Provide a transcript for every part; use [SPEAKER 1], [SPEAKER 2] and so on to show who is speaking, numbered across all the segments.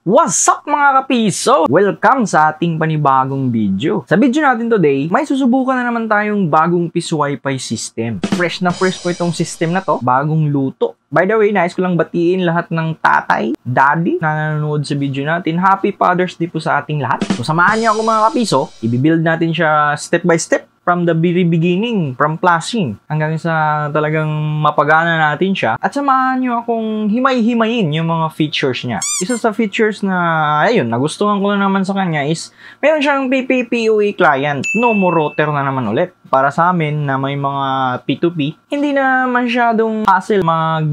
[SPEAKER 1] What's up mga kapiso? Welcome sa ating panibagong video. Sa video natin today, may susubukan na naman tayong bagong piso wifi system. Fresh na fresh po itong system na to, bagong luto. By the way, nais ko lang batiin lahat ng tatay, daddy na nanonood sa video natin. Happy Father's Day po sa ating lahat. So samahan niyo ako mga kapiso, i-build natin siya step by step from the very beginning, from flashing, hanggang sa talagang mapagana natin siya. At samahan nyo akong himay-himayin yung mga features niya. Isa sa features na, ayun, nagustuhan ko na naman sa kanya is, meron siyang PPPoE client. No more router na naman ulit. Para sa amin na may mga P2P, hindi na masyadong hassle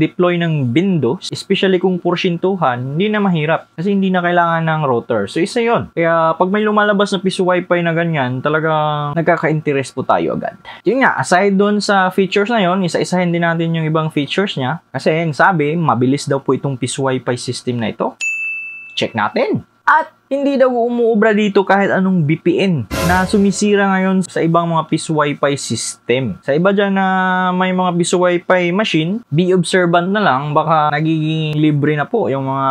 [SPEAKER 1] mag-deploy ng Windows, especially kung porsyentuhan, hindi na mahirap kasi hindi na kailangan ng router. So isa yon. Kaya pag may lumalabas na piso wifi na ganyan, talagang nagkaka-interest po tayo agad. Yun nga, aside doon sa features na yon, isa-isahin din natin yung ibang features niya. Kasi yung sabi, mabilis daw po itong piso wifi system na ito. Check natin. At hindi daw umuubra dito kahit anong VPN na sumisira ngayon sa ibang mga piso wifi system. Sa iba dyan na may mga piso wifi machine, be observant na lang, baka nagiging libre na po yung mga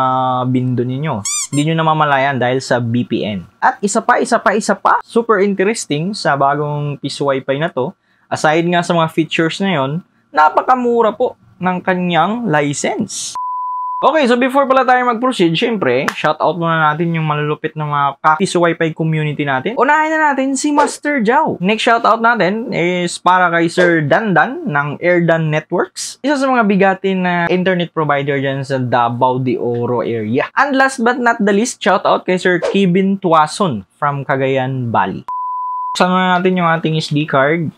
[SPEAKER 1] bindo ninyo. Hindi nyo namamalayan dahil sa VPN. At isa pa, isa pa, isa pa, super interesting sa bagong piso wifi na to, aside nga sa mga features na yon, napakamura po ng kanyang license. Okay, so before pala tayo mag-proceed, syempre, shoutout muna natin yung malulupit ng mga Kakiso Wi-Fi community natin. Unahin na natin si Master Jao. Next shoutout natin is para kay Sir Dandan ng Airdan Networks. Isa sa mga bigatin na internet provider dyan sa Davao de Oro area. And last but not the least, shoutout kay Sir Kevin Tuason from Cagayan Valley. Buksan na natin yung ating SD card.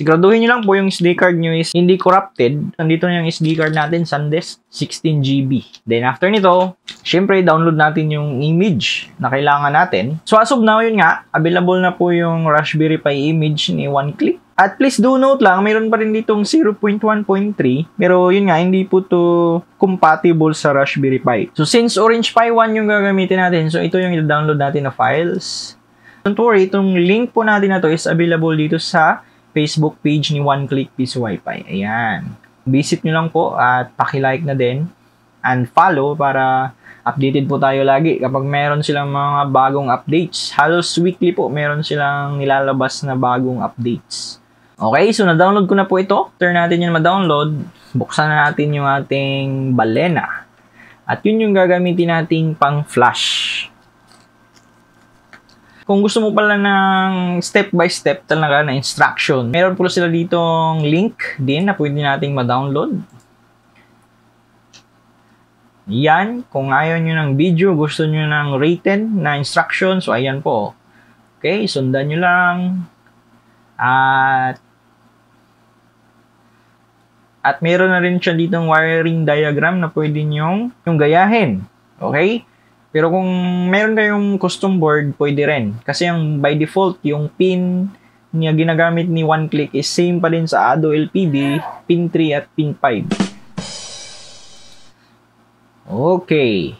[SPEAKER 1] Siguraduhin nyo lang po yung SD card nyo is hindi corrupted. Nandito na yung SD card natin, SanDisk 16GB. Then after nito, syempre download natin yung image na kailangan natin. So as of now, yun nga, available na po yung Raspberry Pi image ni OneClick. At please do note lang, mayroon pa rin ditong 0.1.3. Pero yun nga, hindi po to compatible sa Raspberry Pi. So since Orange Pi 1 yung gagamitin natin, so ito yung i-download natin na files. Don't worry, itong link po natin na to is available dito sa Facebook page ni One Click Piso Wi-Fi. Ayan. Visit nyo lang po at paki-like na din and follow para updated po tayo lagi kapag meron silang mga bagong updates. Halos weekly po meron silang nilalabas na bagong updates. Okay, so na-download ko na po ito. Turn natin yun ma-download. Buksan na natin yung ating balena. At yun yung gagamitin nating pang flash. Kung gusto mo pala ng step by step talaga na instruction, meron po sila ditong link din na pwede nating ma-download. Yan, kung ayaw nyo ng video, gusto nyo ng written na instruction, so ayan po. Okay, sundan nyo lang. At at meron na rin siya ditong wiring diagram na pwede nyong yung gayahin. Okay? Pero kung meron kayong custom board, pwede rin. Kasi yung by default, yung pin niya ginagamit ni OneClick is same pa din sa Ado LPD, pin 3 at pin 5. Okay.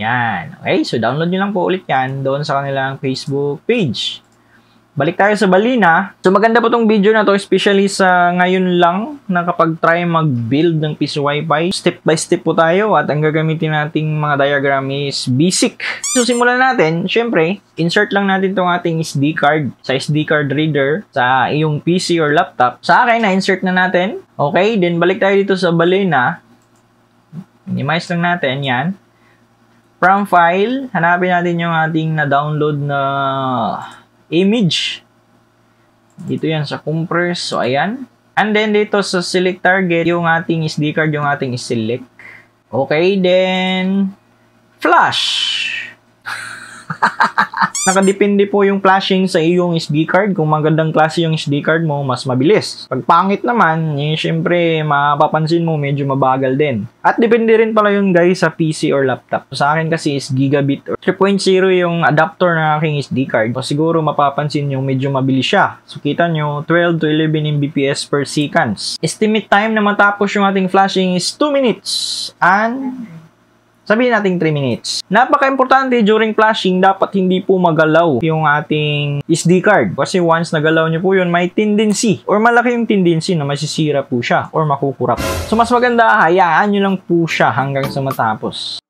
[SPEAKER 1] Yan. Okay, so download nyo lang po ulit yan doon sa kanilang Facebook page. Balik tayo sa Balina. So maganda po tong video na to especially sa ngayon lang na kapag try mag-build ng piso wifi. Step by step po tayo at ang gagamitin nating mga diagram is basic. So simulan natin, syempre, insert lang natin tong ating SD card sa SD card reader sa iyong PC or laptop. Sa akin, na-insert na natin. Okay, then balik tayo dito sa Balina. Minimize lang natin, yan. From file, hanapin natin yung ating na-download na image. Dito yan sa compress. So, ayan. And then, dito sa select target, yung ating SD card, yung ating select. Okay, then, flash. Nakadepende po yung flashing sa iyong SD card. Kung magandang klase yung SD card mo, mas mabilis. Pag pangit naman, eh, syempre, mapapansin mo, medyo mabagal din. At depende rin pala yung guys sa PC or laptop. Sa akin kasi is gigabit or 3.0 yung adapter ng aking SD card. So, siguro mapapansin yung medyo mabilis siya. So, kita nyo, 12 to 11 Mbps per seconds. Estimate time na matapos yung ating flashing is 2 minutes. And Sabihin natin 3 minutes. Napaka-importante during flashing, dapat hindi po magalaw yung ating SD card. Kasi once nagalaw nyo po yun, may tendency or malaki yung tendency na masisira po siya or makukurap. So mas maganda, hayaan nyo lang po siya hanggang sa matapos.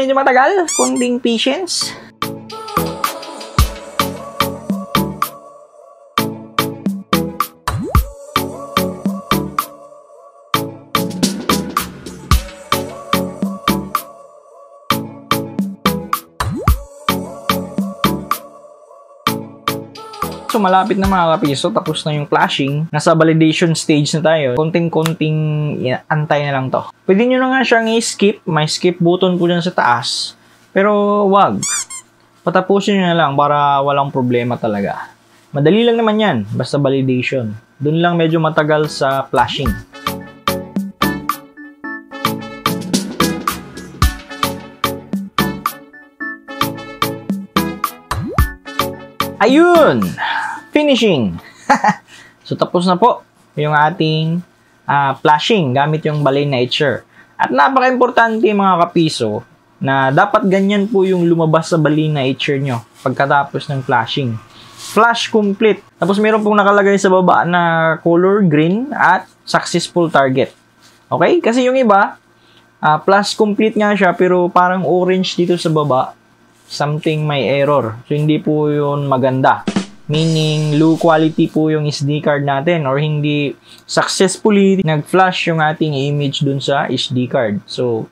[SPEAKER 1] medyo matagal, kunting patience. So malapit na mga kapiso, tapos na yung flashing. Nasa validation stage na tayo. Konting-konting antay na lang to. Pwede nyo na nga siyang i-skip. May skip button po dyan sa taas. Pero wag. Patapusin nyo na lang para walang problema talaga. Madali lang naman yan. Basta validation. Doon lang medyo matagal sa flashing. Ayun! Finishing. so tapos na po yung ating uh, flashing gamit yung balay nature. At napaka-importante mga kapiso na dapat ganyan po yung lumabas sa balay nature nyo pagkatapos ng flashing. Flash complete. Tapos meron pong nakalagay sa baba na color green at successful target. Okay? Kasi yung iba, uh, flash complete nga siya pero parang orange dito sa baba. Something may error. So hindi po yun maganda. Meaning, low quality po yung SD card natin or hindi successfully nag-flash yung ating image dun sa SD card. So,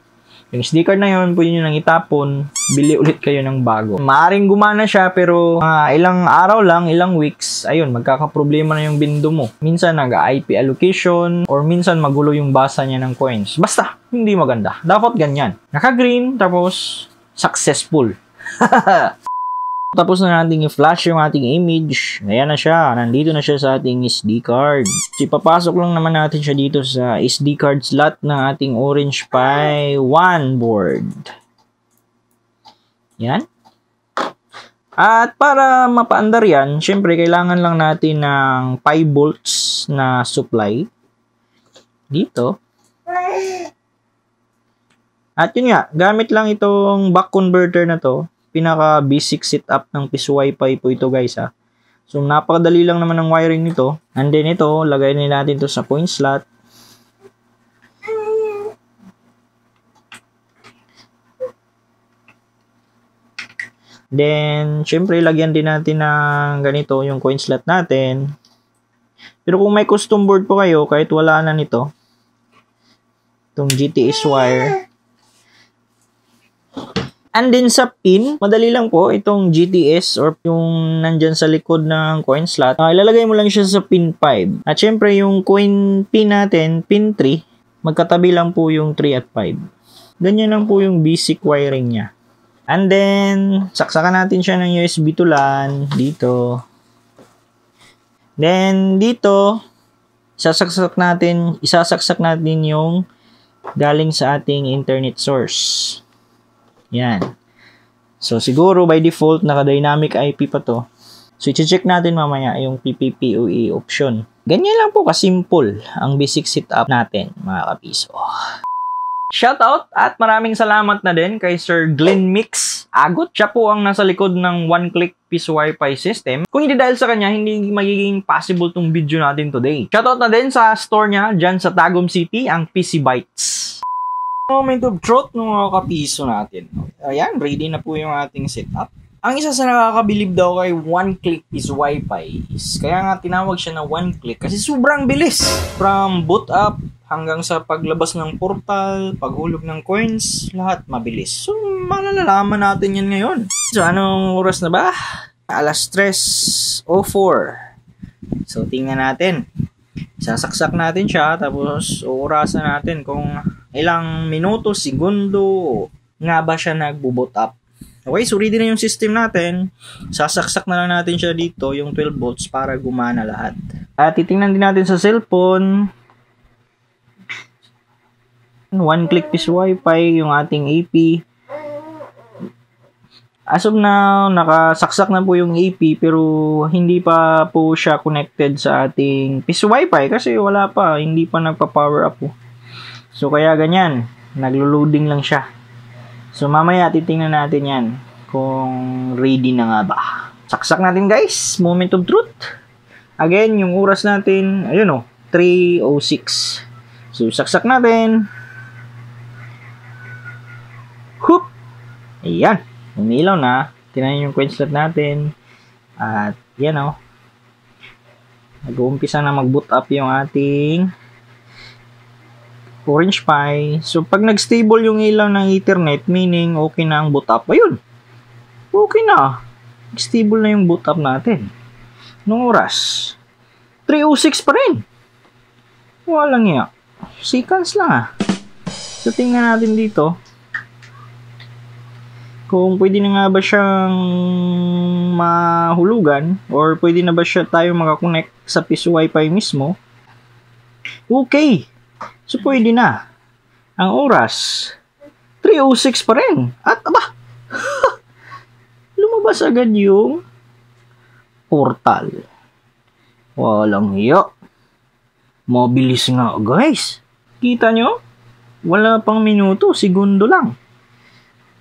[SPEAKER 1] yung SD card na yun, pwede nyo nang itapon, bili ulit kayo ng bago. Maaring gumana siya pero uh, ilang araw lang, ilang weeks, ayun, magkakaproblema na yung bindo mo. Minsan nag-IP allocation or minsan magulo yung basa niya ng coins. Basta, hindi maganda. Dapat ganyan. Naka-green, tapos successful. Tapos na nating i-flash yung ating image. Ayan na siya. Nandito na siya sa ating SD card. So, ipapasok lang naman natin siya dito sa SD card slot ng ating Orange Pi 1 board. Yan. At para mapaandar yan, syempre kailangan lang natin ng 5 volts na supply. Dito. At yun nga, gamit lang itong back converter na to pinaka basic setup ng PIS Wi-Fi po ito guys ha. So napakadali lang naman ng wiring nito. And then ito, lagay na natin to sa point slot. Then, syempre, lagyan din natin ng ganito yung coin slot natin. Pero kung may custom board po kayo, kahit wala na nito, itong GTS wire, And then sa pin, madali lang po itong GTS or yung nandyan sa likod ng coin slot. Uh, ilalagay mo lang siya sa pin 5. At syempre yung coin pin natin, pin 3, magkatabi lang po yung 3 at 5. Ganyan lang po yung basic wiring niya. And then, saksakan natin siya ng USB to LAN dito. Then, dito, sasaksak natin, isasaksak natin yung galing sa ating internet source. Yan. So, siguro by default, naka-dynamic IP pa to. So, i-check natin mamaya yung PPPoE option. Ganyan lang po ka-simple ang basic setup natin, mga kapiso. Shoutout at maraming salamat na din kay Sir Glenn Mix Agot. Siya po ang nasa likod ng one-click piece Wi-Fi system. Kung hindi dahil sa kanya, hindi magiging possible tong video natin today. Shoutout na din sa store niya dyan sa Tagum City, ang PC Bytes. Moment of truth ng mga kapiso natin. Ayan, ready na po yung ating setup. Ang isa sa nakakabilib daw kay one click is Wi-Fi kaya nga tinawag siya na one click kasi sobrang bilis. From boot up hanggang sa paglabas ng portal, paghulog ng coins, lahat mabilis. So, malalaman natin yan ngayon. So, anong oras na ba? Alas 3.04. So, tingnan natin. Sasaksak natin siya, tapos orasan natin kung ilang minuto, segundo nga ba siya nagbo-boot up. Okay, so ready na yung system natin. Sasaksak na lang natin siya dito, yung 12 volts para gumana lahat. At titingnan din natin sa cellphone. One click piece wifi, yung ating AP. As of now, nakasaksak na po yung AP pero hindi pa po siya connected sa ating piece wifi kasi wala pa, hindi pa nagpa-power up po. So, kaya ganyan. Naglo-loading lang siya. So, mamaya titingnan natin yan kung ready na nga ba. Saksak natin guys. Moment of truth. Again, yung oras natin, ayun o, 3.06. So, saksak natin. Hoop! Ayan. Umilaw na. Tinayin yung coin slot natin. At yan o. Oh. Nag-uumpisa na mag-boot up yung ating Orange Pi. So, pag nag-stable yung ilaw ng Ethernet, meaning okay na ang boot up. Ayun. Okay na. Stable na yung boot up natin. Nung oras? 3.06 pa rin. Walang iya. Seconds lang ah. So, tingnan natin dito. Kung pwede na nga ba siyang mahulugan or pwede na ba siya tayo makakonect sa piso wifi mismo. Okay. So, pwede na. Ang oras, 3.06 pa rin. At, aba, lumabas agad yung portal. Walang hiyo. Mabilis nga, guys. Kita nyo? Wala pang minuto, segundo lang.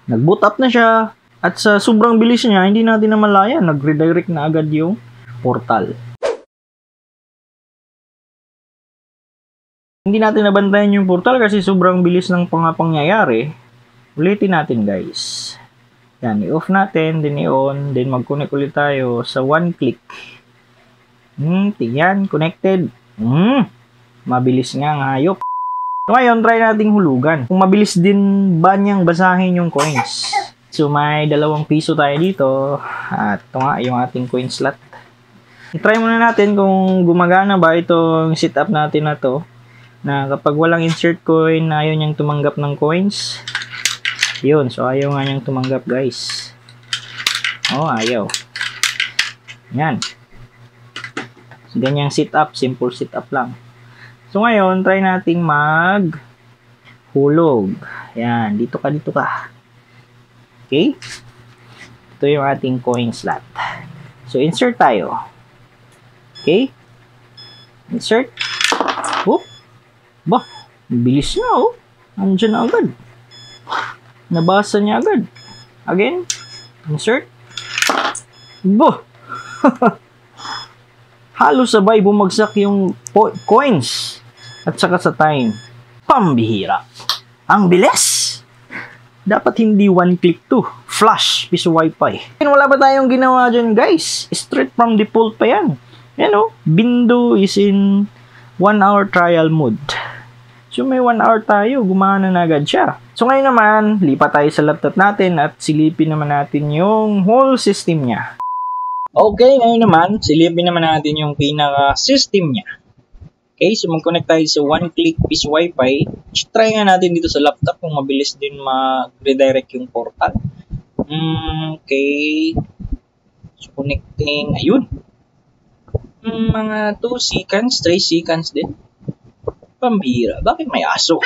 [SPEAKER 1] Nag-boot up na siya. At sa sobrang bilis niya, hindi natin na malaya. Nag-redirect na agad yung portal. Hindi natin nabantayan yung portal kasi sobrang bilis ng pangapangyayari. Ulitin natin guys. Yan, i-off natin, then i-on, then mag-connect ulit tayo sa one click. Hmm, tingnan, connected. Hmm, mabilis nga ng hayop. Ngayon, try nating hulugan. Kung mabilis din ba niyang basahin yung coins. So, may dalawang piso tayo dito. At ito nga, yung ating coin slot. I-try muna natin kung gumagana ba itong setup natin na to. Na kapag walang insert coin, ayaw niyang tumanggap ng coins. Yun, so ayaw nga niyang tumanggap guys. Oh, ayaw. Yan. So, ganyang setup, simple setup lang. So ngayon, try nating mag hulog. Yan, dito ka, dito ka. Okay? Ito yung ating coin slot. So insert tayo. Okay? Insert. Whoop. Ba, bilis na oh. Andiyan na agad. Nabasa niya agad. Again. Insert. Bo! halos sabay bumagsak yung coins at saka sa time. Pambihira. Ang bilis! Dapat hindi one click to. Flash, piso wifi. Wala ba tayong ginawa dyan guys? Straight from default pa yan. Yan o, Bindo is in 1 hour trial mode. So may 1 hour tayo, gumana na agad siya. So ngayon naman, lipat tayo sa laptop natin at silipin naman natin yung whole system niya. Okay, ngayon naman, silipin naman natin yung pinaka-system niya. Okay, so mag-connect tayo sa one-click piece Wi-Fi. Try nga natin dito sa laptop kung mabilis din mag-redirect yung portal. Mm, okay. So, connecting. Ayun. Mm, mga 2 seconds, 3 seconds din. Pambira. Bakit may aso?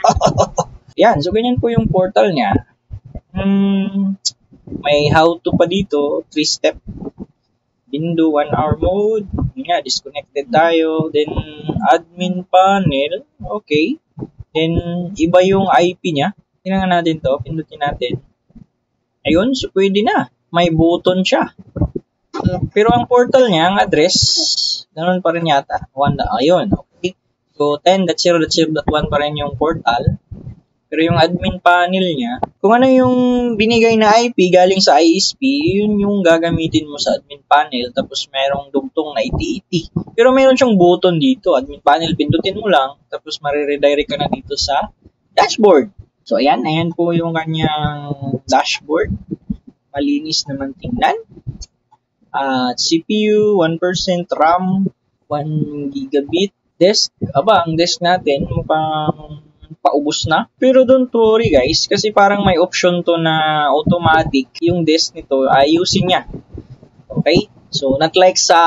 [SPEAKER 1] Yan, so ganyan po yung portal niya. Hmm, may how to pa dito, 3 step. Bindo 1 hour mode. Nga, disconnected tayo. Then, admin panel. Okay. Then, iba yung IP niya. Tingnan natin to. Pindutin natin. Ayun, so pwede na. May button siya. pero ang portal niya, ang address, ganun pa rin yata. 1 na, ayun. Okay. So, 10.0.0.1 pa rin yung portal. Pero yung admin panel niya, kung ano yung binigay na IP galing sa ISP, yun yung gagamitin mo sa admin panel. Tapos merong dugtong na iti-iti. Pero meron siyang button dito, admin panel, pindutin mo lang. Tapos mariredirect ka na dito sa dashboard. So ayan, ayan po yung kanyang dashboard. Malinis naman tingnan. At uh, CPU, 1% RAM, 1 gigabit. Desk, aba, ang desk natin mukhang paubos na. Pero don't worry guys, kasi parang may option to na automatic yung desk nito ayusin niya. Okay? So, not like sa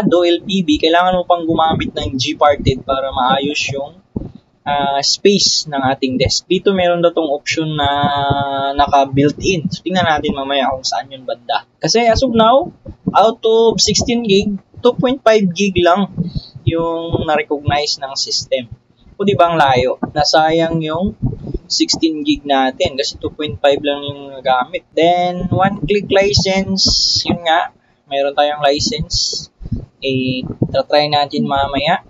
[SPEAKER 1] Ado LPB, kailangan mo pang gumamit ng Gparted para maayos yung uh, space ng ating desk. Dito meron daw tong option na naka-built-in. So, tingnan natin mamaya kung saan yung banda. Kasi as of now, out of 16 gig, 2.5 gig lang yung na-recognize ng system. O di ba ang layo? Nasayang yung 16 gig natin kasi 2.5 lang yung gamit. Then, one-click license, yun nga, mayroon tayong license. Eh, try natin mamaya.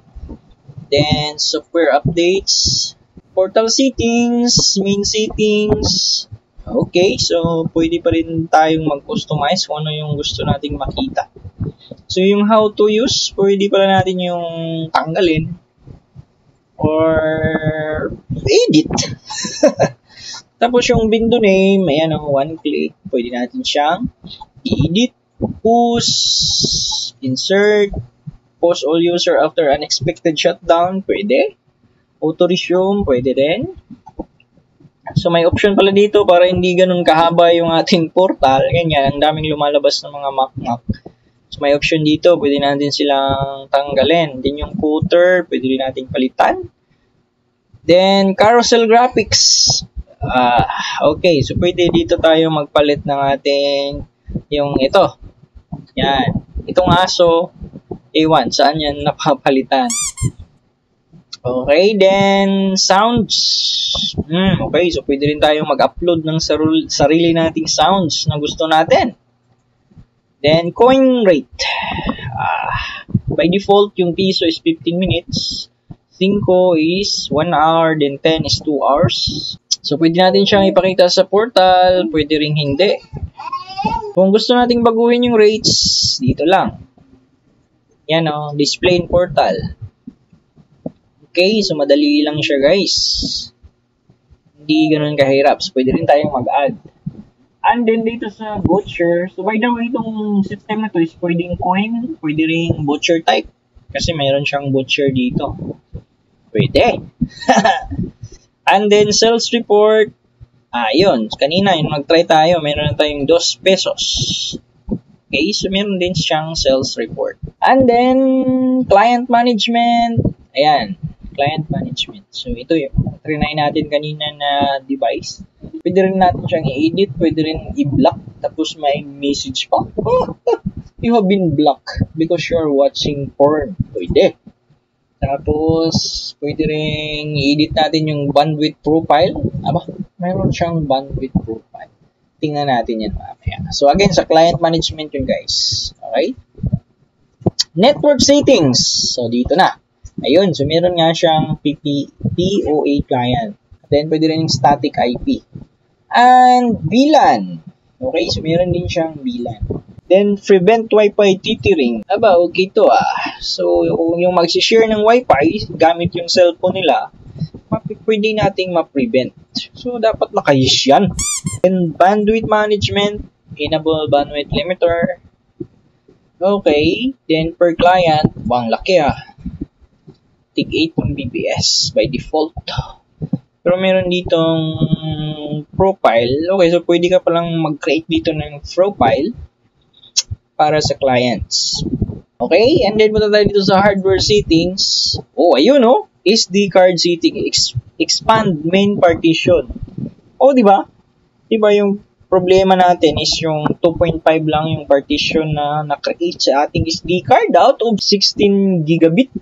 [SPEAKER 1] Then, software updates, portal settings, main settings,
[SPEAKER 2] Okay, so pwede pa rin tayong mag-customize kung ano yung gusto nating makita. So yung how to use, pwede pala natin yung tanggalin or edit. Tapos yung window name, ayan ang one click, pwede natin siyang i-edit, push, insert, post all user after unexpected shutdown, pwede. Auto resume, pwede din. So may option pala dito para hindi ganun kahaba yung ating portal. Ganyan, ang daming lumalabas ng mga mock-mock. So may option dito, pwede natin silang tanggalin. Then yung footer, pwede rin natin palitan. Then carousel graphics. Uh, okay, so pwede dito tayo magpalit ng ating yung ito. Yan. Itong aso, A1, saan yan napapalitan? Okay, then sounds. Hmm, okay, so pwede rin tayong mag-upload ng sarili nating sounds na gusto natin. Then, coin rate. Uh, by default, yung piso is 15 minutes. 5 is 1 hour, then 10 is 2 hours. So, pwede natin siyang ipakita sa portal, pwede ring hindi. Kung gusto nating baguhin yung rates, dito lang. Yan o, oh, display in portal. Okay, so madali lang siya guys. Hindi ganun kahirap. So, pwede rin tayong mag-add. And then dito sa butcher, so by the way, itong system na to is pwedeng coin, pwede ring butcher type. Kasi mayroon siyang butcher dito. Pwede. And then sales report, ah. Kanina, yung nag-try tayo, meron na tayong 2 pesos. Okay, so meron din siyang sales report. And then, client management, ayan, client management. So, ito yung trinay natin kanina na device. Pwede rin natin siyang i-edit, pwede rin i-block, tapos may message pa. you have been blocked because you're watching porn. Pwede. Tapos, pwede rin i-edit natin yung bandwidth profile. Aba, mayroon siyang bandwidth profile. Tingnan natin yan mamaya. So, again, sa client management yun, guys. Okay? Network settings. So, dito na. Ayun, so meron nga siyang POA client. Then, pwede rin yung static IP. And VLAN. Okay, so meron din siyang VLAN. Then, prevent Wi-Fi tethering. Aba, okay to ah. So, kung yung mag-share ng Wi-Fi, gamit yung cellphone nila, pwede nating ma-prevent. So, dapat nakayis yan. Then, bandwidth management, enable bandwidth limiter. Okay, then per client, bang laki ah. Tig 8 Mbps by default. Pero meron ditong profile. Okay, so pwede ka palang mag-create dito ng profile para sa clients. Okay, and then punta tayo dito sa hardware settings. Oh, ayun oh, SD card setting, ex expand main partition. Oh, di ba? Di ba yung problema natin is yung 2.5 lang yung partition na na-create sa ating SD card out of 16 gigabit.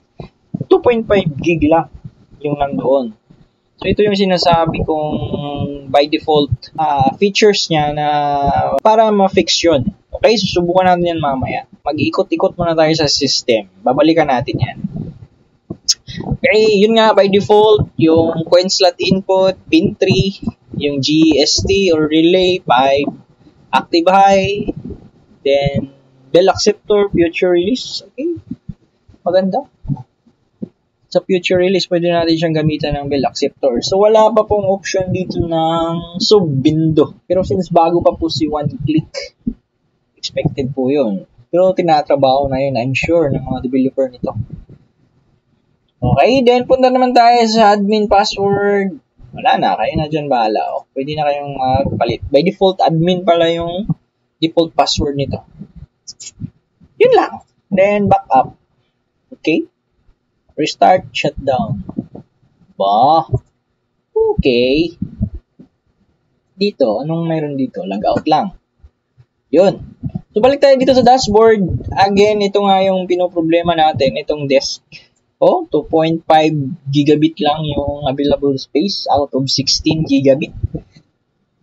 [SPEAKER 2] 2.5 gig lang yung nandoon. So, ito yung sinasabi kong by default uh, features niya na para ma-fix yun. Okay, susubukan natin yan mamaya. Mag-ikot-ikot muna tayo sa system. Babalikan natin yan. Okay, yun nga by default, yung coin slot input, pin 3, yung GST or relay 5, active high, then bell acceptor, future release. Okay, maganda sa future release, pwede natin siyang gamitan ng bill acceptor. So, wala pa pong option dito ng sub-window. Pero since bago pa po si one click, expected po yun. Pero tinatrabaho na yun, I'm sure, ng mga developer nito. Okay, then punta naman tayo sa admin password. Wala na, kayo na dyan bahala. O, pwede na kayong magpalit. By default, admin pala yung default password nito. Yun lang. Then, backup. Okay? Restart, shutdown. Ba? Okay. Dito, anong mayroon dito? Logout lang. Yun. So, balik tayo dito sa dashboard. Again, ito nga yung pinoproblema natin, itong desk. Oh, 2.5 gigabit lang yung available space out of 16 gigabit.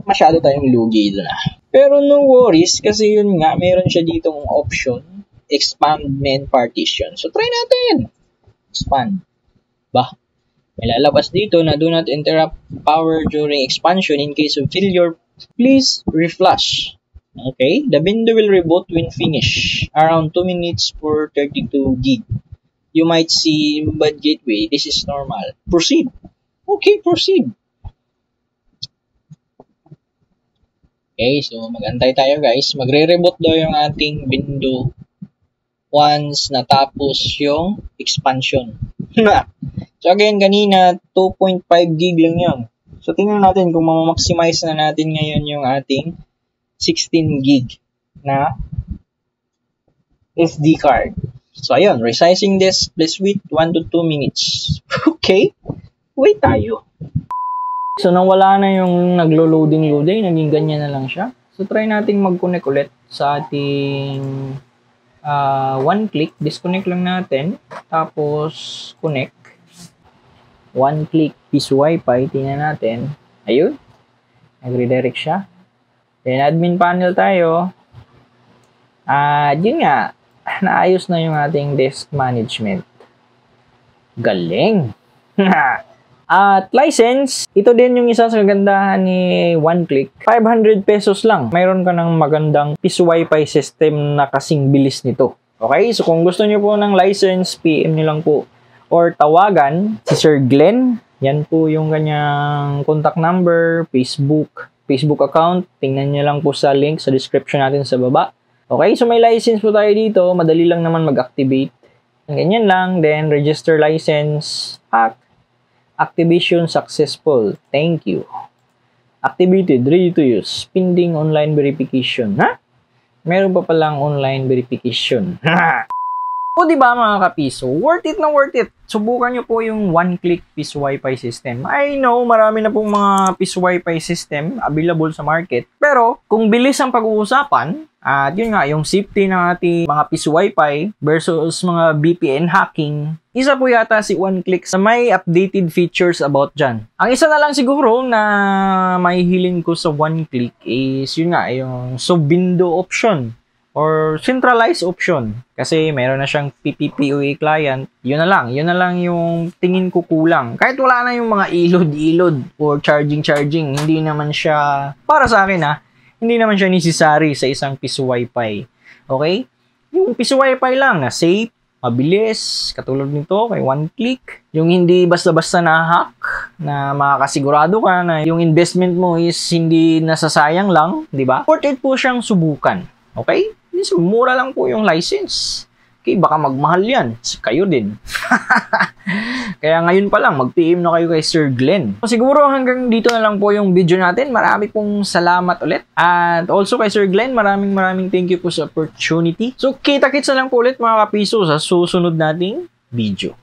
[SPEAKER 2] Masyado tayong lugi doon ah. Pero no worries kasi yun nga, meron siya ditong option, expand main partition. So, try natin expand. Ba? May lalabas dito na do not interrupt power during expansion in case of failure Please reflash. Okay, the window will reboot when finished. Around 2 minutes for 32 gig. You might see bad gateway. This is normal. Proceed. Okay, proceed. Okay, so magantay tayo guys. Magre-reboot daw yung ating window once natapos yung expansion. so again, kanina 2.5 gig lang yun. So tingnan natin kung ma-maximize na natin ngayon yung ating 16 gig na SD card. So, ayun, resizing this, please wait 1 to 2 minutes. okay, wait tayo. So, nang wala na yung naglo-loading-loading, naging ganyan na lang siya. So, try nating mag-connect ulit sa ating uh, one click. Disconnect lang natin. Tapos, connect. One click, piece wifi. Tingnan natin. Ayun. Nag-redirect siya. Then, admin panel tayo. At, uh, yun nga, naayos na yung ating desk management. Galing! At license, ito din yung isa sa kagandahan ni OneClick. 500 pesos lang. Mayroon ka ng magandang piso wifi system na kasing bilis nito. Okay, so kung gusto niyo po ng license, PM niyo lang po. Or tawagan si Sir Glenn. Yan po yung kanyang contact number, Facebook, Facebook account. Tingnan niyo lang po sa link sa description natin sa baba. Okay, so may license po tayo dito. Madali lang naman mag-activate. Ganyan lang. Then, register license. Act. Activation successful. Thank you. Activated. Ready to use. Pending online verification. Ha? Meron pa palang online verification. O di ba mga kapiso, worth it na worth it. Subukan nyo po yung one-click piso wifi system. I know marami na pong mga piso wifi system available sa market. Pero kung bilis ang pag-uusapan, at yun nga, yung safety ng ating mga piso wifi versus mga VPN hacking, isa po yata si OneClick sa may updated features about dyan. Ang isa na lang siguro na may hiling ko sa OneClick is yun nga, yung sub window option or centralized option. Kasi meron na siyang PPPoE client. Yun na lang. Yun na lang yung tingin ko kulang. Kahit wala na yung mga ilod-ilod or charging-charging, hindi naman siya, para sa akin ha, hindi naman siya necessary sa isang piso wifi. Okay? Yung piso wifi lang na safe, mabilis, katulad nito kay one click. Yung hindi basta-basta na-hack, na makakasigurado ka na yung investment mo is hindi nasasayang lang, di ba? Worth it po siyang subukan. Okay? Is mura lang po yung license. Okay, baka magmahal yan. Kayo din. Kaya ngayon pa lang, mag-PM na kayo kay Sir Glenn. So, siguro hanggang dito na lang po yung video natin. Marami pong salamat ulit. At also kay Sir Glenn, maraming maraming thank you po sa opportunity. So, kita-kits na lang po ulit mga kapiso sa susunod nating video.